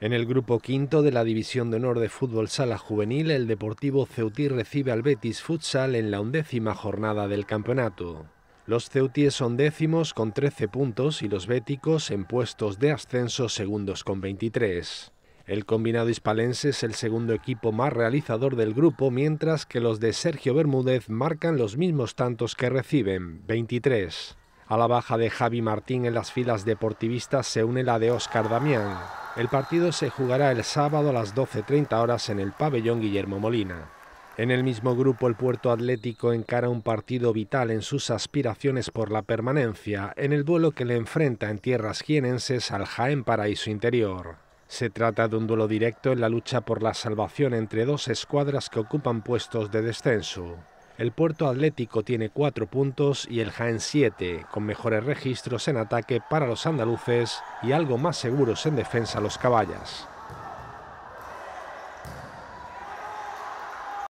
En el grupo quinto de la División de Honor de Fútbol Sala Juvenil, el Deportivo Ceutí recibe al Betis Futsal en la undécima jornada del campeonato. Los ceutíes son décimos con 13 puntos y los béticos en puestos de ascenso segundos con 23. El combinado hispalense es el segundo equipo más realizador del grupo, mientras que los de Sergio Bermúdez marcan los mismos tantos que reciben, 23. A la baja de Javi Martín en las filas deportivistas se une la de Óscar Damián. El partido se jugará el sábado a las 12.30 horas en el pabellón Guillermo Molina. En el mismo grupo el Puerto Atlético encara un partido vital en sus aspiraciones por la permanencia en el duelo que le enfrenta en tierras jienenses al Jaén Paraíso Interior. Se trata de un duelo directo en la lucha por la salvación entre dos escuadras que ocupan puestos de descenso. El Puerto Atlético tiene cuatro puntos y el Jaén siete, con mejores registros en ataque para los andaluces y algo más seguros en defensa los caballas.